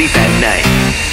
sleep at night.